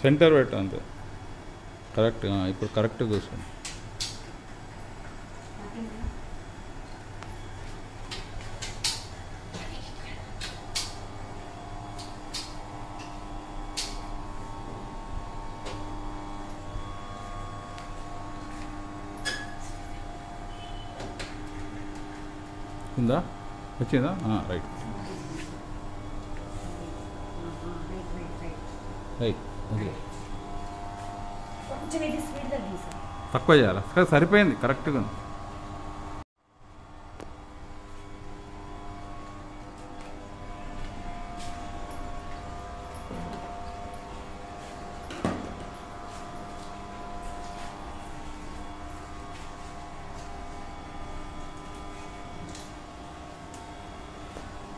Centre పెట్టు అంతే. Correct ఇప్పుడు కరెక్ట్ కూర్చోండి ఉందా వచ్చిందా? రైట్ రైట్ రైట్ రైట్ తక్కువ చేయాలా? సరే, సరిపోయింది కరెక్ట్గా ఉంది.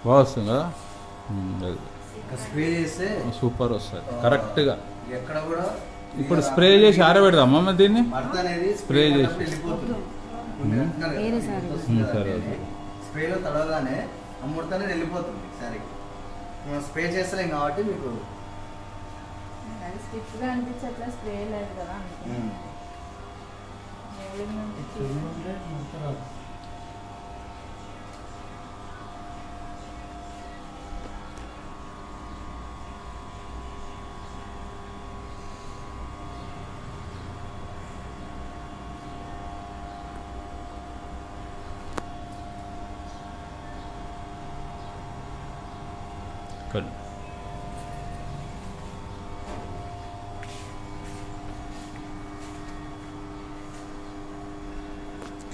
బాగా వస్తుంది కదా? అది. స్ప్రే చేస్తే సూపర్ వస్తుంది. కరెక్ట్గా. ఎక్కడ కూడా ఇప్పుడు స్ప్రే చేసి ఆరబెడదామా మరి దీన్ని? స్ప్రే చేసి. సారీ. స్ప్రేలో తడవగానే వెళ్ళిపోతుంది సారీ మనం స్ప్రే చేస్తలేం కాబట్టి మీకు అది స్టిఫ్గా అనిపించట్లా స్ప్రే లేదు కదా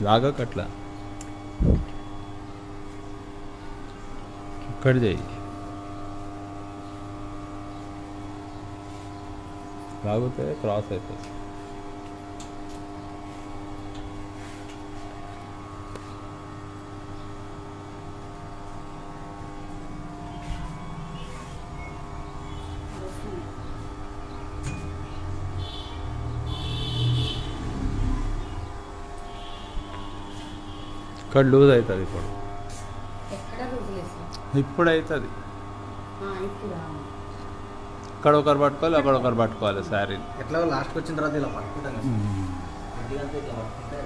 లాగక అట్లా ఇక్కడ చేయి లాగితే క్రాస్ అవుతుంది ఇక్కడ లూజ్ అవుతుంది ఇప్పుడు. సార్ ఇప్పుడు అవుతుంది. ఇక్కడ ఒకరు పట్టుకోవాలి అక్కడ ఒకరు పట్టుకోవాలి శారీని. ఎట్లా లాస్ట్కి వచ్చిన తర్వాత ఇలా పట్టుకుంటాం కదా. గట్టిగా అంతే ఇట్లా పట్టుకుంటే.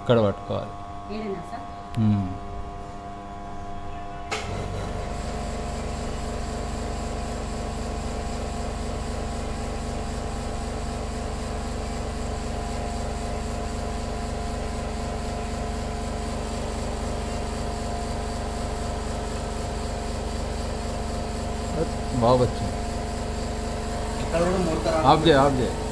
ఇక్కడ పట్టుకోవాలి. ఏడేనా సార్ మ్మ్. బాగా వచ్చింది ఇక్కడ కూడా